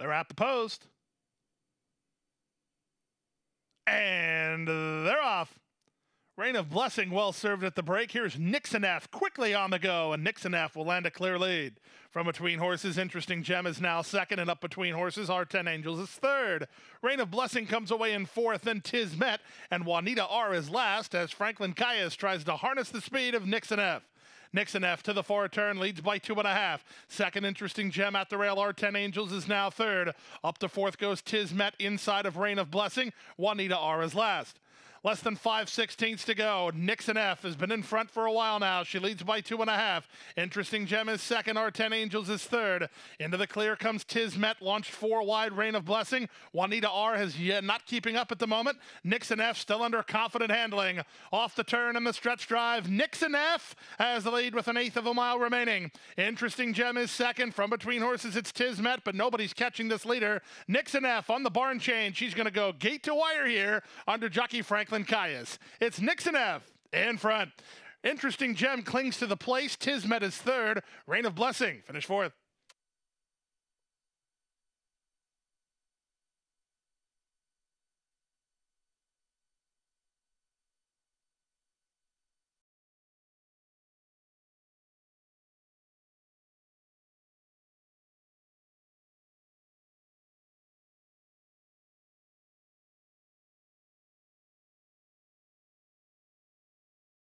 They're at the post. And they're off. Rain of Blessing well served at the break. Here's Nixon F quickly on the go, and Nixon F will land a clear lead. From between horses, Interesting Gem is now second, and up between horses, our 10 Angels is third. Rain of Blessing comes away in fourth, and Tis Met, and Juanita R is last as Franklin Caius tries to harness the speed of Nixon F. Nixon F to the far turn leads by two and a half. Second interesting gem at the rail. R10 Angels is now third. Up to fourth goes Tismet inside of Rain of Blessing. Juanita R is last. Less than five sixteenths to go. Nixon F has been in front for a while now. She leads by two and a half. Interesting Gem is second. Our 10 Angels is third. Into the clear comes Tismet, launched four wide. Rain of Blessing. Juanita R has yet not keeping up at the moment. Nixon F still under confident handling. Off the turn in the stretch drive. Nixon F has the lead with an eighth of a mile remaining. Interesting Gem is second. From between horses, it's Tismet, but nobody's catching this leader. Nixon F on the barn chain. She's going to go gate to wire here under jockey Frank Franklin Caius. It's Nixon F in front. Interesting gem clings to the place. Tismet is third. Rain of Blessing, finish fourth.